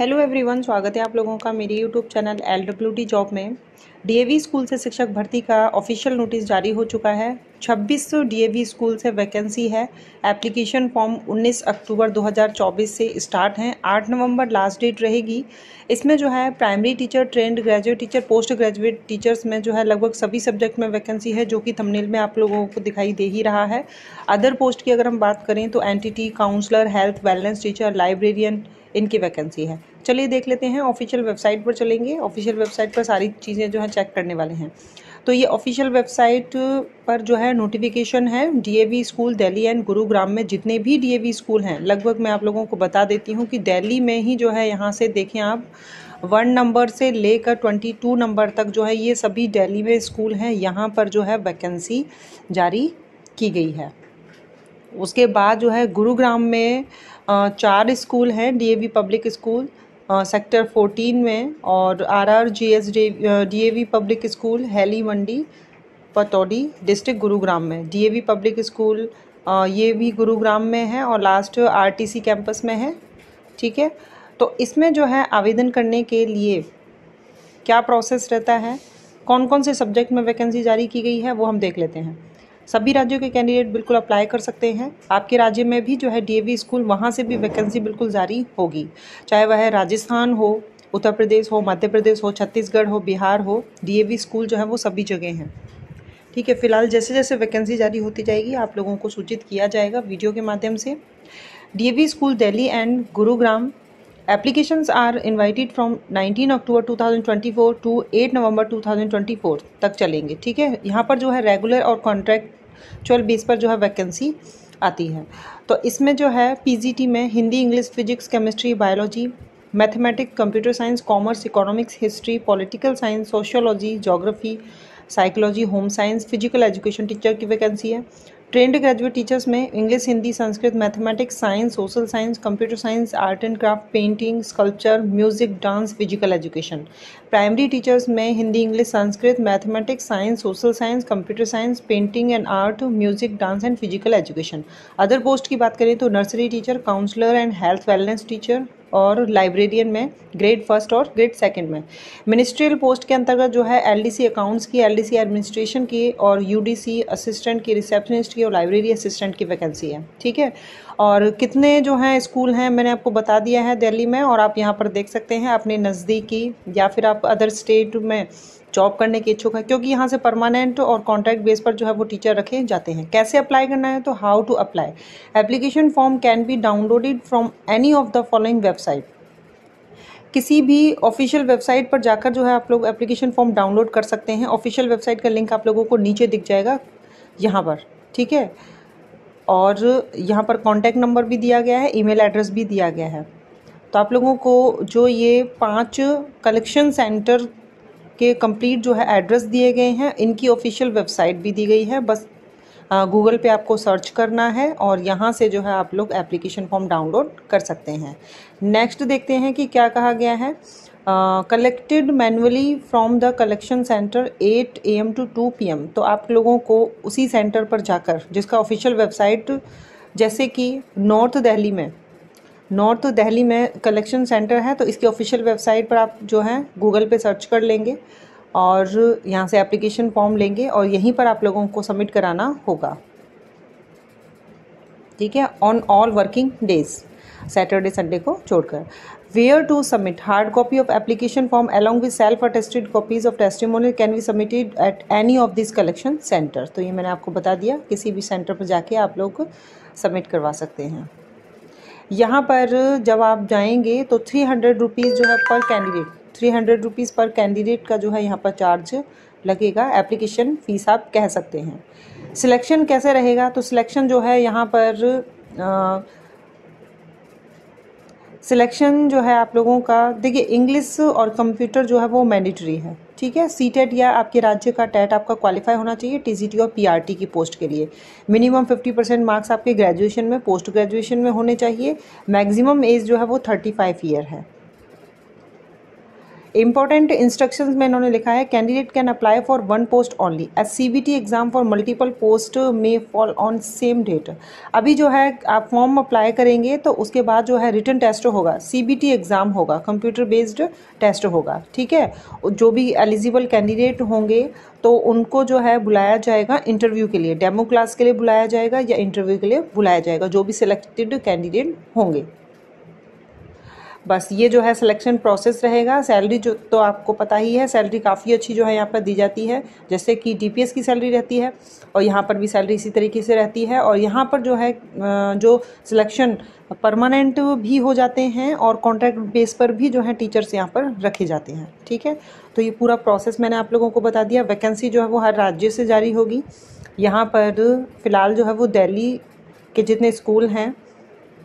Hello everyone स्वागत है आप लोगों का मेरे YouTube channel L W T job में। डीएवी स्कूल से शिक्षक भर्ती का ऑफिशियल नोटिस जारी हो चुका है। 26 डीएवी स्कूल से वैकेंसी है। एप्लीकेशन फॉर्म 19 अक्टूबर 2024 से स्टार्ट हैं। 8 नवंबर लास्ट डेट रहेगी। इसमें जो है primary teacher trained graduate teacher post graduate teachers में जो है लगभग सभी सब्जेक्ट में वैकेंसी है, जो कि थंबनेल में आप लोगों को दिखाई दे ही रहा है। अदर पोस्ट की अगर हम बात करें तो N counsellor health wellness teacher librarian इनकी वैकेंसी है। चलिए देख लेते हैं ऑफिशियल वेबसाइट पर चलेंगे। ऑफिशियल वेबसाइट पर सारी चीज़ें जो है चेक करने वाले हैं। तो ये ऑफिशियल वेबसाइट पर जो है नोटिफिकेशन है। DAV school Delhi and Gurugram में जितने भी डीएवी स्कूल हैं, लगभग मैं आप लोगों को बता देती हूँ कि दिल्ली में ही जो है यहाँ से देखें आप वन नंबर से लेकर ट्वेंटी टू नंबर तक जो है ये सभी दिल्ली में स्कूल हैं। यहाँ पर जो है वैकेंसी जारी की गई है। उसके बाद जो है गुरुग्राम में चार स्कूल हैं डीएवी पब्लिक स्कूल सेक्टर 14 में और R R G S D A V public school Haily Mandi Pataudi district Gurugram में। D A V public school ये भी गुरुग्राम में है और last R T C campus में है, ठीक है? तो इसमें जो है आवेदन करने के लिए क्या प्रोसेस रहता है? कौन कौन से सब्जेक्ट में वैकेंसी जारी की गई है वो हम देख लेते हैं। सभी राज्यों के कैंडिडेट बिल्कुल अप्लाई कर सकते हैं। आपके राज्य में भी जो है डीएवी स्कूल वहाँ से भी वैकेंसी बिल्कुल जारी होगी। चाहे वह राजस्थान हो, उत्तर प्रदेश हो, मध्य प्रदेश हो, छत्तीसगढ़ हो, बिहार हो डीएवी स्कूल जो है वो सभी जगह हैं। ठीक है, फ़िलहाल जैसे जैसे वैकेंसी जारी होती जाएगी, आप लोगों को सूचित किया जाएगा वीडियो के माध्यम से। DAV school Delhi and Gurugram applications are invited from 19 October 2024 to 8 November 2024 तक चलेंगे, ठीक है? यहाँ पर जो है रेगुलर और कॉन्ट्रैक्ट एक्चुअल बेस पर जो है वैकेंसी आती है। तो इसमें जो है पीजीटी में Hindi, English physics chemistry biology mathematics computer science commerce economics history political science sociology geography psychology home science physical education teacher की वैकेंसी है। ट्रेंड ग्रेजुएट टीचर्स में English Hindi Sanskrit mathematics science social science computer science art and craft painting sculpture music dance physical education primary teachers में Hindi English Sanskrit mathematics science social science computer science painting and art music dance and physical education other post की बात करें तो nursery teacher counsellor and health wellness teacher और librarian में grade first और grade second में। Ministerial post के अंतर्गत जो है एलडीसी अकाउंट्स की एलडीसी एडमिनिस्ट्रेशन की और यूडीसी असिस्टेंट की रिसेप्शनिस्ट की और लाइब्रेरी असिस्टेंट की वैकेंसी है, ठीक है? और कितने जो हैं स्कूल हैं, मैंने आपको बता दिया है दिल्ली में और आप यहाँ पर देख सकते हैं अपने नज़दीकी या फिर आप अदर स्टेट में जॉब करने के इच्छुक है, क्योंकि यहाँ से परमानेंट और कॉन्ट्रैक्ट बेस पर जो है वो टीचर रखे जाते हैं। कैसे अप्लाई करना है तो how to apply application form can be downloaded from any of the following website किसी भी ऑफिशियल वेबसाइट पर जाकर जो है आप लोग एप्लीकेशन फॉर्म डाउनलोड कर सकते हैं। ऑफिशियल वेबसाइट का लिंक आप लोगों को नीचे दिख जाएगा, यहाँ पर, ठीक है? और यहाँ पर कॉन्टैक्ट नंबर भी दिया गया है ईमेल एड्रेस भी दिया गया है। तो आप लोगों को जो ये पाँच कलेक्शन सेंटर के कंप्लीट जो है एड्रेस दिए गए हैं, इनकी ऑफिशियल वेबसाइट भी दी गई है। बस गूगल पे आपको सर्च करना है और यहाँ से जो है आप लोग एप्लीकेशन फॉर्म डाउनलोड कर सकते हैं। नेक्स्ट देखते हैं कि क्या कहा गया है। Collected manually from the collection centre 8 AM to 2 PM तो आप लोगों को उसी सेंटर पर जाकर, जिसका ऑफिशियल वेबसाइट जैसे कि नॉर्थ दिल्ली में नॉर्थ दिल्ली में कलेक्शन सेंटर है तो इसकी ऑफिशियल वेबसाइट पर आप जो है गूगल पे सर्च कर लेंगे और यहाँ से एप्लीकेशन फॉर्म लेंगे और यहीं पर आप लोगों को सबमिट कराना होगा। ठीक है? On all working days Saturday Sunday को छोड़कर। Where to submit hard copy of application form along with self attested copies of testimonial can be submitted at any of this collection centre तो ये मैंने आपको बता दिया, किसी भी सेंटर पर जाके आप लोग सबमिट करवा सकते हैं। यहाँ पर जब आप जाएँगे तो थ्री हंड्रेड रुपीज़ जो है per candidate three hundred rupees per candidate का जो है यहाँ पर चार्ज लगेगा एप्लीकेशन फ़ीस आप कह सकते हैं। सिलेक्शन कैसे रहेगा? तो सिलेक्शन जो है यहाँ पर सिलेक्शन जो है आप लोगों का, देखिए इंग्लिश और कंप्यूटर जो है वो मैंडेटरी है। ठीक है? सी टेट या आपके राज्य का टेट आपका क्वालिफाई होना चाहिए टी सी टी और पी आर टी की पोस्ट के लिए। मिनिमम फिफ्टी परसेंट मार्क्स आपके ग्रेजुएशन में पोस्ट ग्रेजुएशन में होने चाहिए। मैक्सिमम एज जो है वो थर्टी फाइव ईयर है। इंपॉर्टेंट इंस्ट्रक्शंस में इन्होंने लिखा है candidate can apply for one post only as CBT exam for multiple post में फॉल ऑन सेम डेट अभी जो है, आप फॉर्म अप्लाई करेंगे तो उसके बाद जो है रिटर्न टेस्ट होगा सीबीटी एग्ज़ाम होगा कंप्यूटर बेस्ड टेस्ट होगा, ठीक है? जो भी एलिजिबल कैंडिडेट होंगे तो उनको जो है, बुलाया जाएगा इंटरव्यू के लिए. डेमो क्लास के लिए बुलाया जाएगा या इंटरव्यू के लिए बुलाया जाएगा, जो भी सिलेक्टेड कैंडिडेट होंगे. बस ये जो है सिलेक्शन प्रोसेस रहेगा। सैलरी जो तो आपको पता ही है सैलरी काफ़ी अच्छी जो है यहाँ पर दी जाती है, जैसे कि डीपीएस की सैलरी रहती है और यहाँ पर भी सैलरी इसी तरीके से रहती है और यहाँ पर जो है जो सिलेक्शन परमानेंट भी हो जाते हैं और कॉन्ट्रैक्ट बेस पर भी जो है टीचर्स यहाँ पर रखे जाते हैं, ठीक है? तो ये पूरा प्रोसेस मैंने आप लोगों को बता दिया। वैकेंसी जो है वो हर राज्य से जारी होगी। यहाँ पर फ़िलहाल जो है वो दिल्ली के जितने स्कूल हैं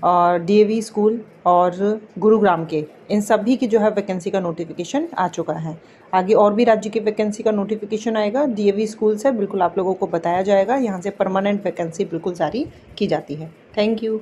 डीएवी स्कूल और गुरुग्राम के, इन सभी की जो है वैकेंसी का नोटिफिकेशन आ चुका है। आगे और भी राज्य की वैकेंसी का नोटिफिकेशन आएगा डीएवी स्कूल से बिल्कुल आप लोगों को बताया जाएगा, यहाँ से परमानेंट वैकेंसी बिल्कुल जारी की जाती है। Thank you